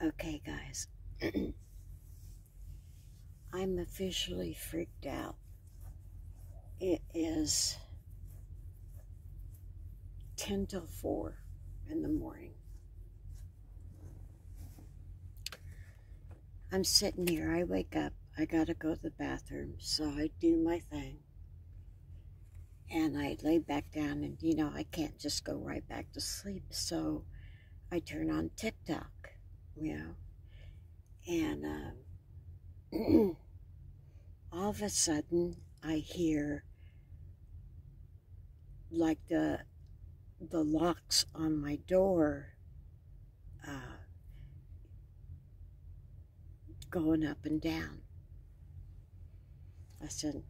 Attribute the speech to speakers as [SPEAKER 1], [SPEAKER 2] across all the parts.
[SPEAKER 1] Okay, guys. I'm officially freaked out. It is 10 till 4 in the morning. I'm sitting here. I wake up. I gotta go to the bathroom. So I do my thing. And I lay back down, and you know, I can't just go right back to sleep. So I turn on TikTok you know. And um, all of a sudden, I hear like the the locks on my door uh, going up and down. I said,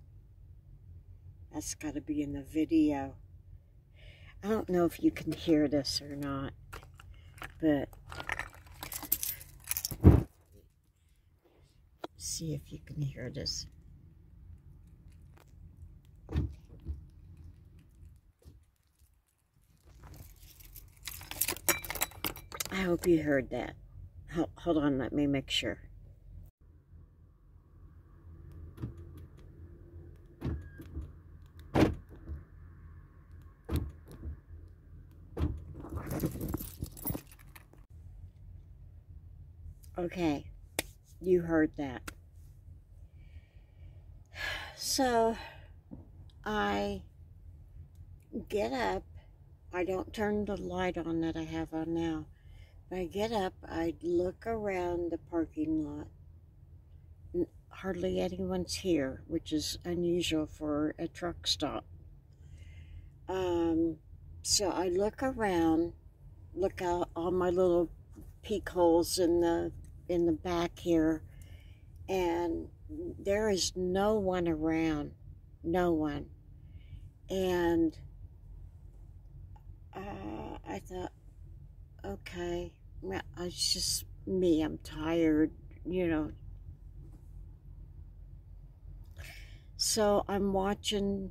[SPEAKER 1] that's got to be in the video. I don't know if you can hear this or not, but see if you can hear this. I hope you heard that. Hold on, let me make sure. Okay, you heard that. So I get up. I don't turn the light on that I have on now. But I get up, I look around the parking lot. Hardly anyone's here, which is unusual for a truck stop. Um, so I look around, look out all my little peek holes in the in the back here, and there is no one around, no one. And uh, I thought, okay, well, it's just me. I'm tired, you know. So I'm watching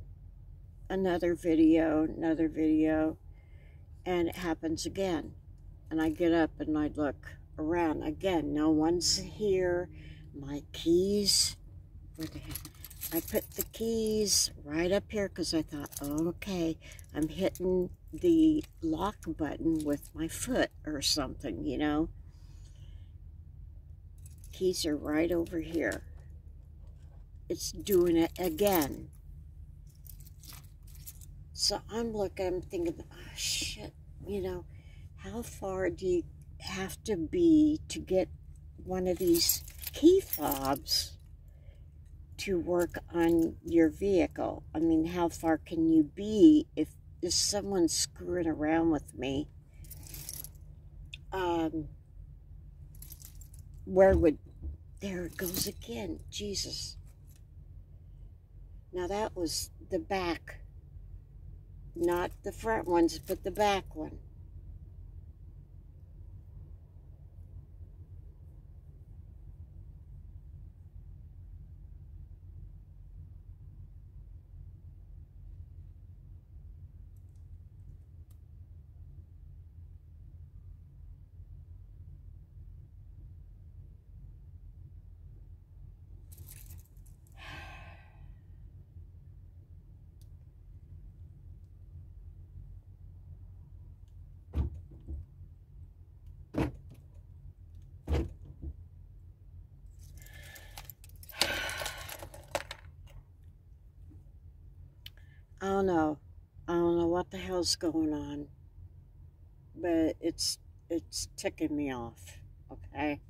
[SPEAKER 1] another video, another video, and it happens again. And I get up and I look around again. No one's here my keys. Where the heck? I put the keys right up here because I thought, oh, okay, I'm hitting the lock button with my foot or something, you know. Keys are right over here. It's doing it again. So I'm looking, I'm thinking, oh, shit, you know, how far do you have to be to get one of these key fobs to work on your vehicle. I mean, how far can you be if, if someone's screwing around with me? Um, where would, there it goes again, Jesus. Now that was the back, not the front ones, but the back one. Don't know. I don't know what the hell's going on. But it's it's ticking me off, okay?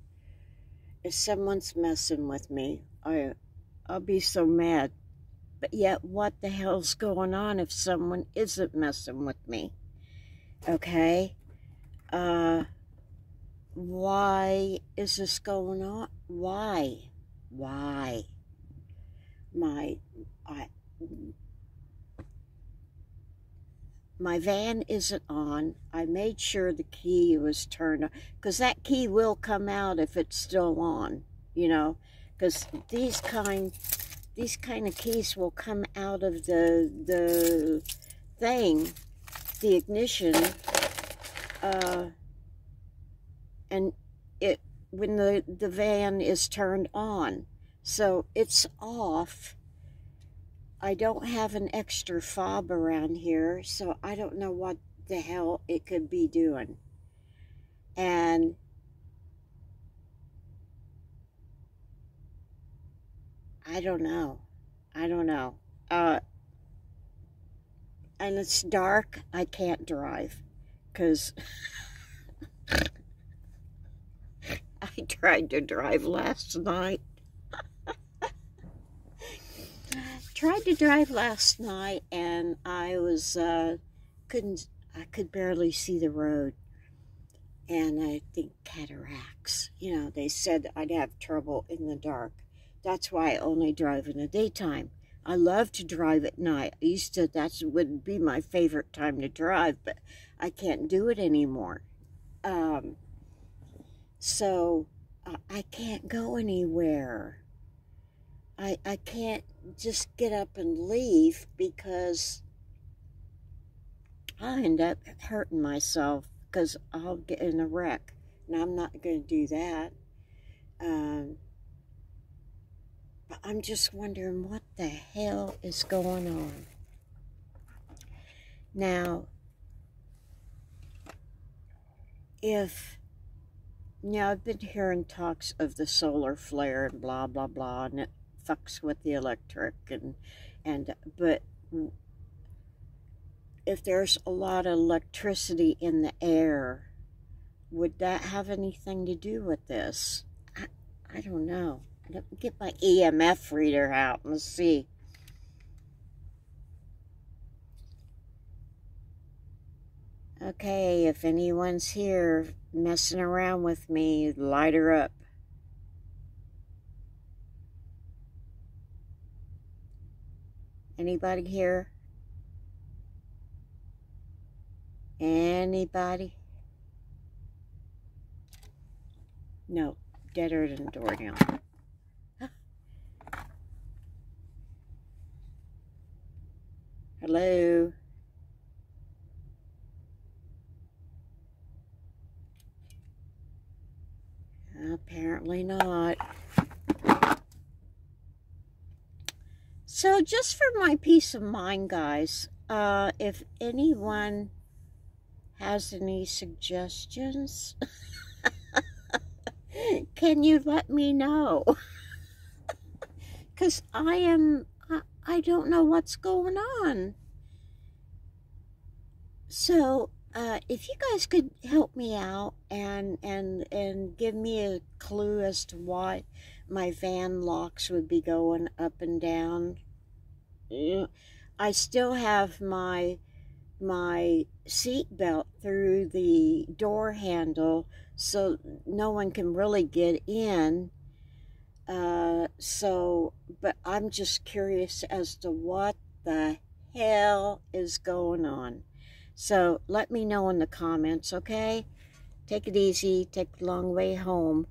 [SPEAKER 1] If someone's messing with me, I I'll be so mad. But yet what the hell's going on if someone isn't messing with me? Okay? Uh why is this going on? Why? Why? My I my van isn't on. I made sure the key was turned on because that key will come out if it's still on, you know, because these kind these kind of keys will come out of the the thing, the ignition, uh, and it when the, the van is turned on. So it's off. I don't have an extra fob around here, so I don't know what the hell it could be doing. And I don't know. I don't know. Uh, and it's dark. I can't drive because I tried to drive last night. Tried to drive last night and I was uh, couldn't I could barely see the road. And I think cataracts you know they said I'd have trouble in the dark. That's why I only drive in the daytime. I love to drive at night. I used to that would be my favorite time to drive but I can't do it anymore. Um, so I can't go anywhere. I, I can't just get up and leave because I end up hurting myself because I'll get in a wreck. And I'm not going to do that. Um, but I'm just wondering what the hell is going on. Now, if, know, I've been hearing talks of the solar flare and blah, blah, blah, and it fucks with the electric and and but if there's a lot of electricity in the air would that have anything to do with this? I, I don't know. Get my emf reader out and see. Okay if anyone's here messing around with me light her up Anybody here? Anybody? No, deader than the door now. Hello? Apparently not. So just for my peace of mind, guys, uh, if anyone has any suggestions, can you let me know? Because I am, I, I don't know what's going on. So, uh, if you guys could help me out and, and, and give me a clue as to why my van locks would be going up and down I still have my my seat belt through the door handle so no one can really get in. Uh, so, but I'm just curious as to what the hell is going on. So let me know in the comments, okay? Take it easy. Take the long way home.